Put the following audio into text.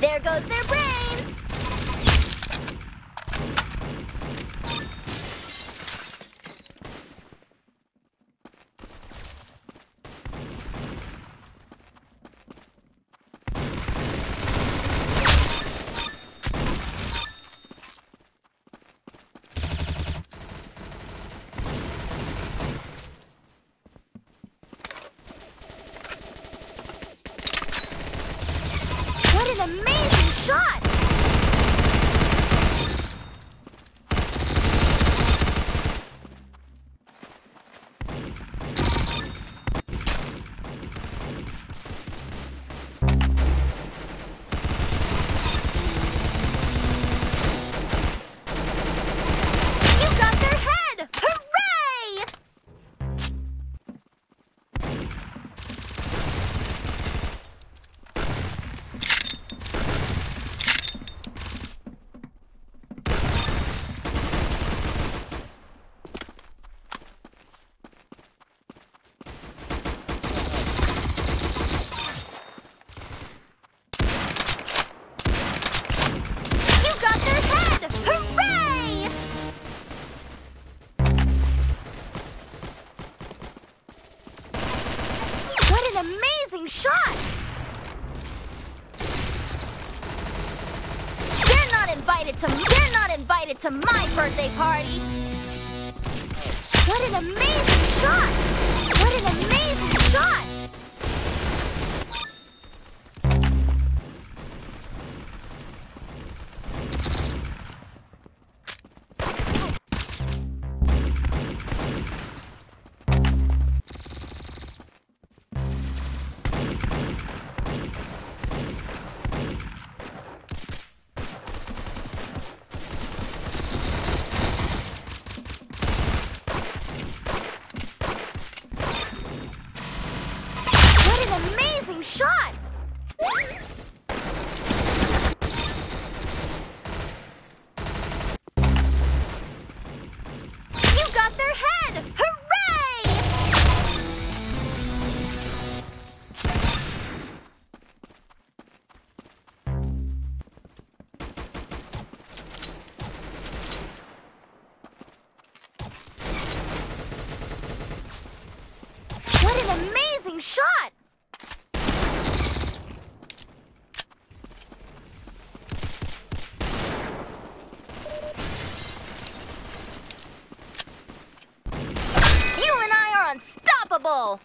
There goes their brains! What an amazing shot! Shot! You're not invited to you're not invited to my birthday party. What an amazing shot! What an amazing shot! Shot! You got their head! Hooray! What an amazing shot! Unstoppable!